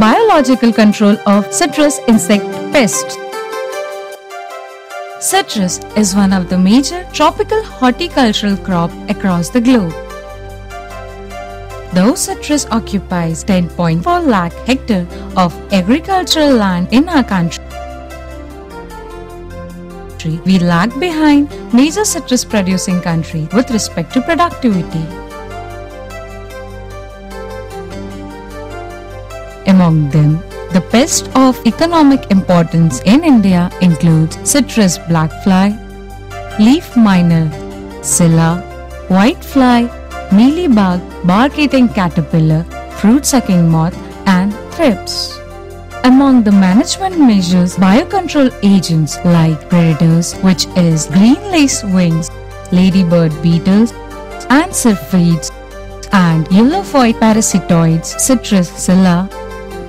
biological control of citrus insect pests. Citrus is one of the major tropical horticultural crop across the globe. Though citrus occupies 10.4 lakh hectare of agricultural land in our country, we lag behind major citrus producing country with respect to productivity. Among them, the pest of economic importance in India includes citrus blackfly, leaf miner, psylla, whitefly, mealybug, bark-eating caterpillar, fruit-sucking moth, and thrips. Among the management measures, biocontrol agents like predators, which is green lace wings, ladybird beetles, and syrphids, and yellowfoid parasitoids, citrus psylla,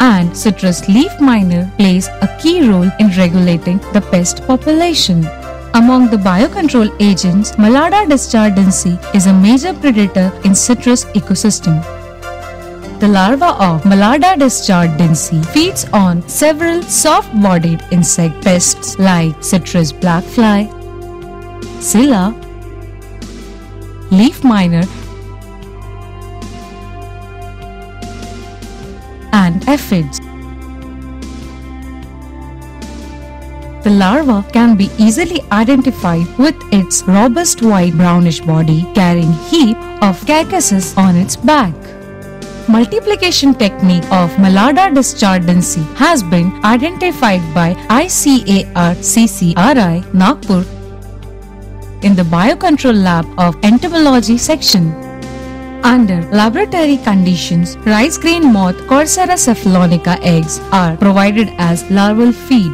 and citrus leaf miner plays a key role in regulating the pest population. Among the biocontrol agents, Mallada desjardinsi is a major predator in citrus ecosystem. The larva of Mallada desjardinsi feeds on several soft-bodied insect pests like citrus blackfly, psylla, leaf miner, and aphids. The larva can be easily identified with its robust white brownish body carrying heap of carcasses on its back. Multiplication technique of Mallada desjardinsi has been identified by ICAR CCRI Nagpur in the Biocontrol Lab of Entomology section. Under laboratory conditions, rice grain moth Corcyra cephalonica eggs are provided as larval feed.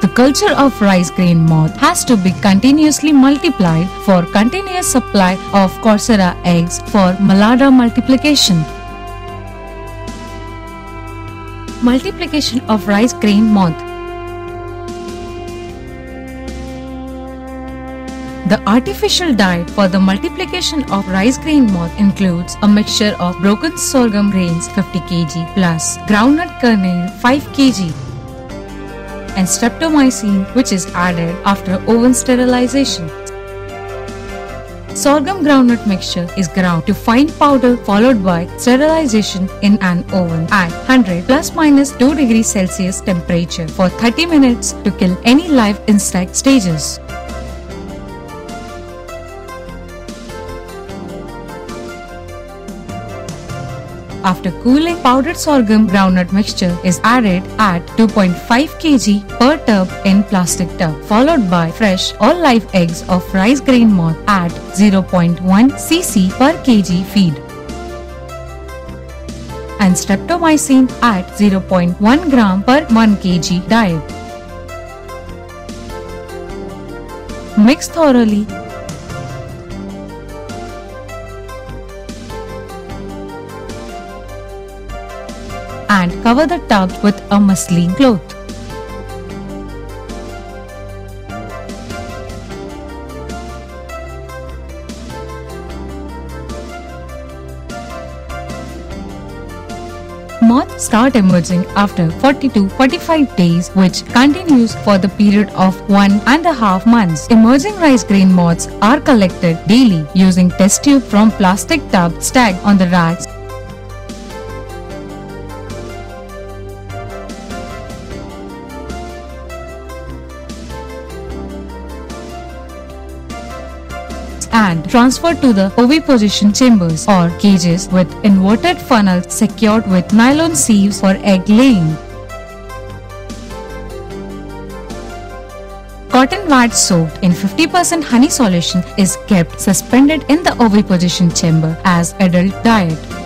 The culture of rice grain moth has to be continuously multiplied for continuous supply of Corcyra eggs for Mallada multiplication. Multiplication of rice grain moth The artificial diet for the multiplication of rice grain moth includes a mixture of broken sorghum grains 50 kg plus groundnut kernel 5 kg and streptomycin which is added after oven sterilization. Sorghum groundnut mixture is ground to fine powder followed by sterilization in an oven at 100 plus minus 2 degrees Celsius temperature for 30 minutes to kill any live insect stages. After cooling, powdered sorghum groundnut mixture is added at 2.5 kg per tub in plastic tub, followed by fresh or live eggs of rice grain moth at 0.1 cc per kg feed and streptomycin at 0.1 gram per 1 kg diet. Mix thoroughly and cover the tub with a muslin cloth. Moths start emerging after 40 to 45 days which continues for the period of one and a half months. Emerging rice grain moths are collected daily using test tube from plastic tub stacked on the racks transferred to the oviposition chambers or cages with inverted funnels secured with nylon sieves for egg laying. Cotton wad soaked in 50% honey solution is kept suspended in the oviposition chamber as adult diet.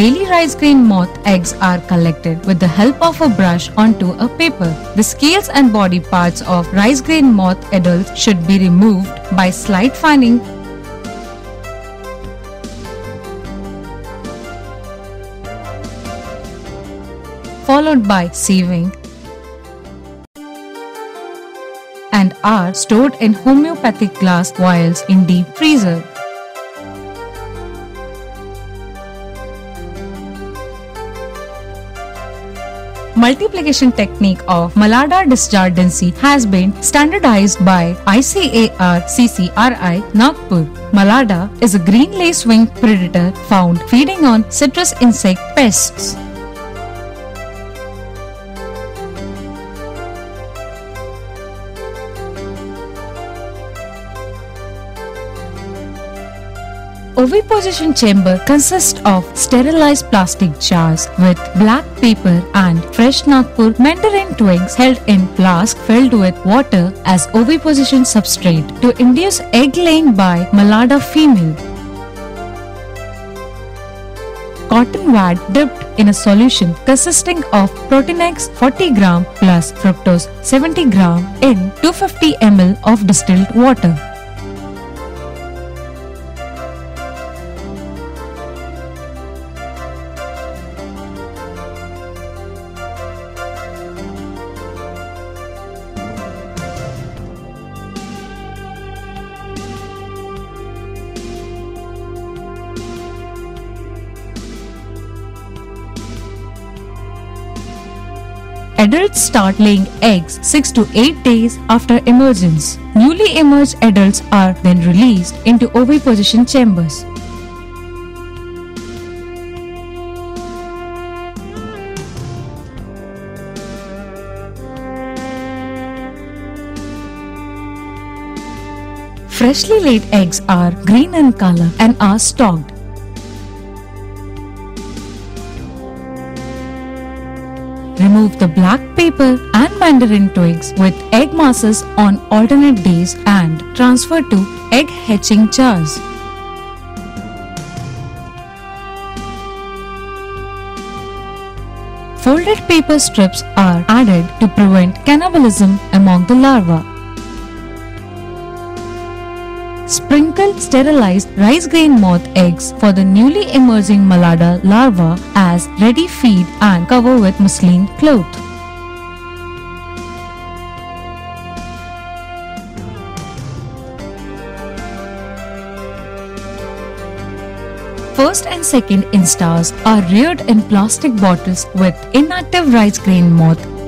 Daily rice grain moth eggs are collected with the help of a brush onto a paper. The scales and body parts of rice grain moth adults should be removed by slight fanning followed by sieving and are stored in homeopathic glass vials in deep freezer. Multiplication technique of Mallada desjardinsi has been standardized by ICAR CCRI Nagpur. Mallada is a green lace wing predator found feeding on citrus insect pests. Oviposition chamber consists of sterilized plastic jars with black paper and fresh Nagpur mandarin twigs held in flask filled with water as oviposition substrate to induce egg laying by Mallada female. Cotton wad dipped in a solution consisting of Protinex 40 gram plus fructose 70 gram in 250 ml of distilled water. Adults start laying eggs 6 to 8 days after emergence. Newly emerged adults are then released into oviposition chambers. Freshly laid eggs are green in color and are stalked. Remove the black paper and mandarin twigs with egg masses on alternate days and transfer to egg hatching jars. Folded paper strips are added to prevent cannibalism among the larvae. Sprinkle sterilized rice grain moth eggs for the newly emerging Mallada larva as ready feed and cover with muslin cloth. First and second instars are reared in plastic bottles with inactive rice grain moth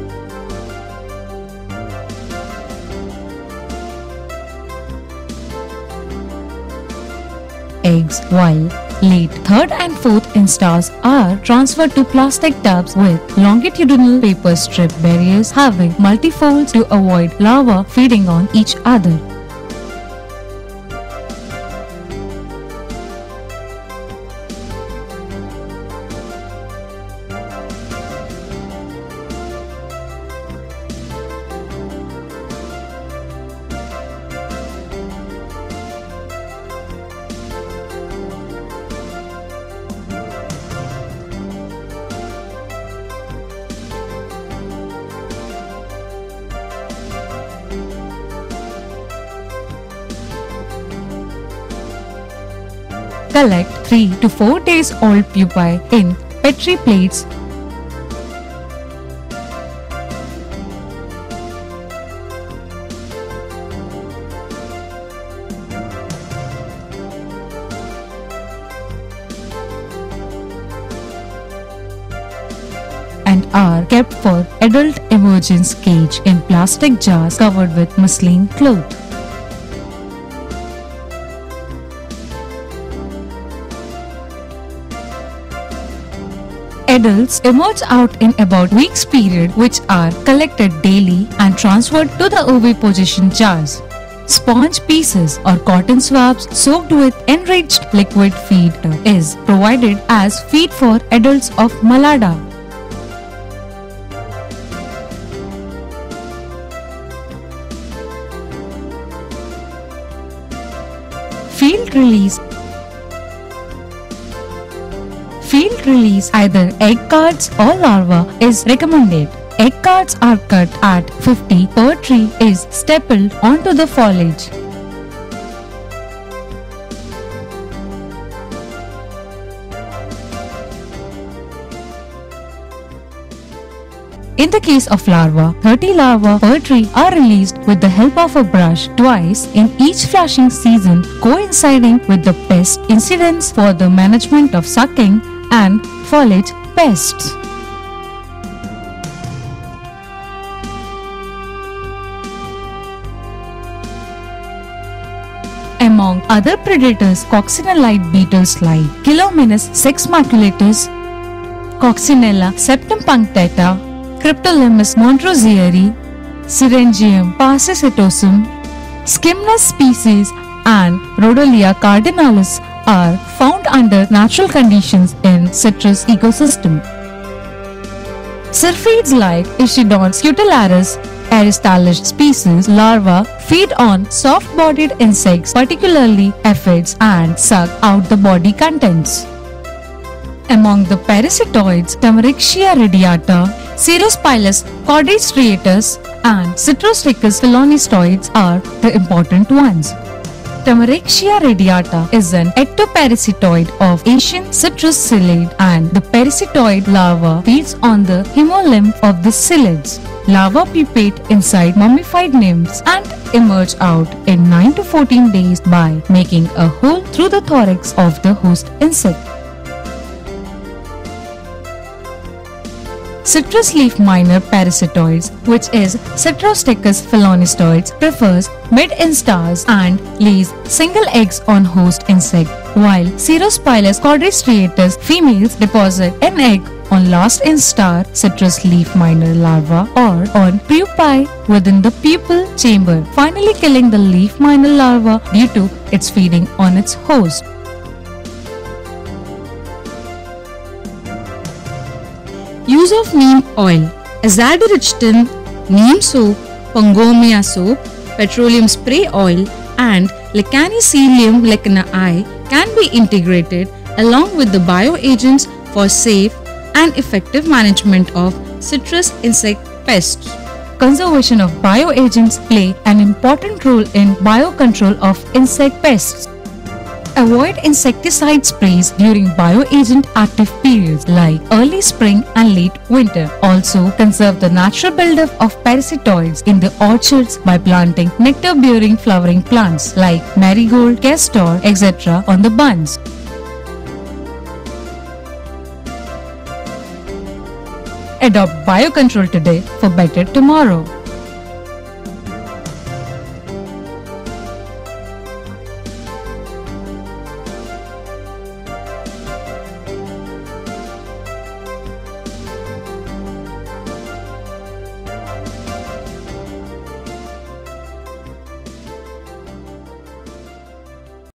eggs while late third and fourth instars are transferred to plastic tubs with longitudinal paper strip barriers having multifolds to avoid larvae feeding on each other. Collect 3 to 4 days old pupae in petri plates and are kept for adult emergence cage in plastic jars covered with muslin cloth. Adults emerge out in about weeks period which are collected daily and transferred to the oviposition jars. Sponge pieces or cotton swabs soaked with enriched liquid feed is provided as feed for adults of Mallada. Field release Field release either egg cards or larva is recommended. Egg cards are cut at 50 per tree is stapled onto the foliage. In the case of larva, 30 larvae per tree are released with the help of a brush twice in each flushing season, coinciding with the pest incidence for the management of sucking and foliage pests. Among other predators, coccinellid beetles like Cheilomenes sexmaculatus, Coccinella septum punctata, Cryptolaemus montrouzieri, Serangium parcesetosum, Scymnus species and Rodolia cardinalis are found under natural conditions in citrus ecosystem. Syrphids like Ischiodon scutellaris, Eristalis species larvae feed on soft-bodied insects, particularly aphids, and suck out the body contents. Among the parasitoids, Tamarixia radiata, Cirrospilus quadristriatus, and Citrostichus phyllocnistoides are the important ones. Tamarixia radiata is an ectoparasitoid of Asian citrus psyllid and the parasitoid larva feeds on the hemolymph of the psyllids. Larva pupate inside mummified nymphs and emerge out in 9 to 14 days by making a hole through the thorax of the host insect. Citrus leaf miner parasitoids, which is Citrostichus phyllocnistoides, prefers mid-instars and lays single eggs on host insect, while Cirrospilus quadristriatus females deposit an egg on last instar citrus leaf miner larva or on pupae within the pupal chamber, finally killing the leaf miner larva due to its feeding on its host. Use of neem oil, azadirachtin, neem soap, pongamia soap, petroleum spray oil and Lecanicillium lecanii can be integrated along with the bioagents for safe and effective management of citrus insect pests. Conservation of bioagents play an important role in biocontrol of insect pests. Avoid insecticide sprays during bioagent active periods like early spring and late winter. Also, conserve the natural buildup of parasitoids in the orchards by planting nectar-bearing flowering plants like marigold, castor, etc. on the buns. Adopt biocontrol today for better tomorrow.